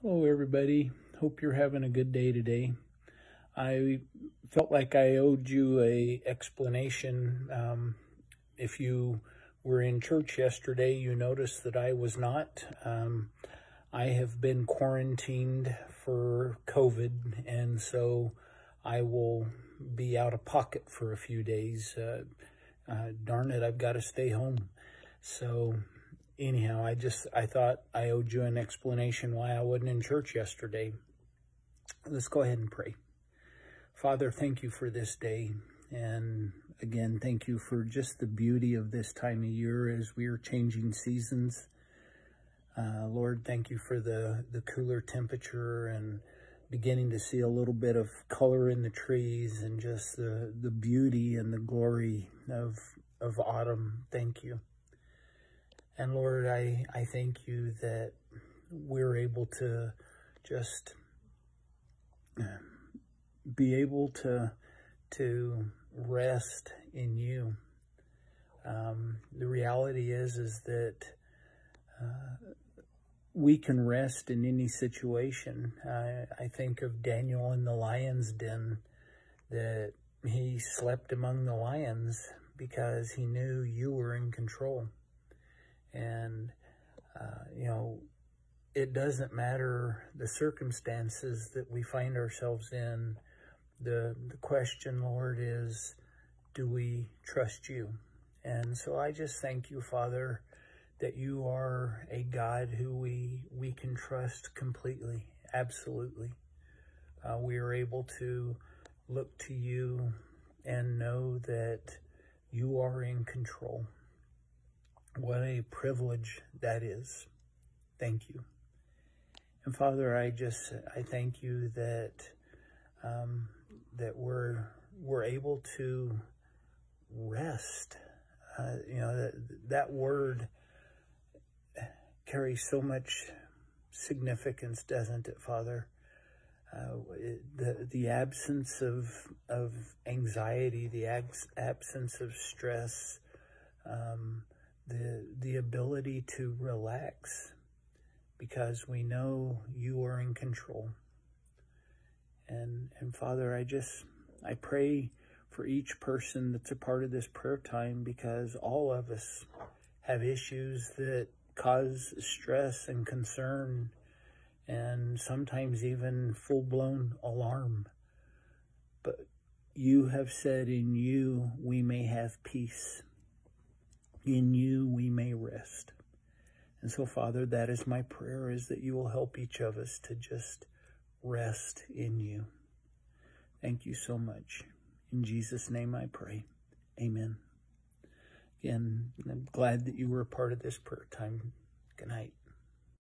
Hello, everybody. Hope you're having a good day today. I felt like I owed you a explanation. Um, if you were in church yesterday, you noticed that I was not. Um, I have been quarantined for COVID, and so I will be out of pocket for a few days. Uh, uh, darn it, I've got to stay home. So anyhow, I just, I thought I owed you an explanation why I wasn't in church yesterday. Let's go ahead and pray. Father, thank you for this day. And again, thank you for just the beauty of this time of year as we are changing seasons. Uh, Lord, thank you for the, the cooler temperature and beginning to see a little bit of color in the trees and just the, the beauty and the glory of, of autumn. Thank you. And Lord, I, I thank you that we're able to just be able to, to rest in you. Um, the reality is, is that uh, we can rest in any situation. I, I think of Daniel in the lion's den, that he slept among the lions because he knew you were in control. And, uh, you know, it doesn't matter the circumstances that we find ourselves in. The, the question, Lord, is, do we trust you? And so I just thank you, Father, that you are a God who we, we can trust completely, absolutely. Uh, we are able to look to you and know that you are in control. What a privilege that is. Thank you. And Father, I just, I thank you that, um, that we're, we're able to rest. Uh, you know, that, that word carries so much significance, doesn't it, Father? Uh, the the absence of of anxiety, the absence of stress, um, the ability to relax because we know you are in control. And, and Father, I just, I pray for each person that's a part of this prayer time because all of us have issues that cause stress and concern and sometimes even full-blown alarm. But you have said in you we may have peace in you we may rest. And so, Father, that is my prayer, is that you will help each of us to just rest in you. Thank you so much. In Jesus' name I pray. Amen. Again, I'm glad that you were a part of this prayer time. Good night.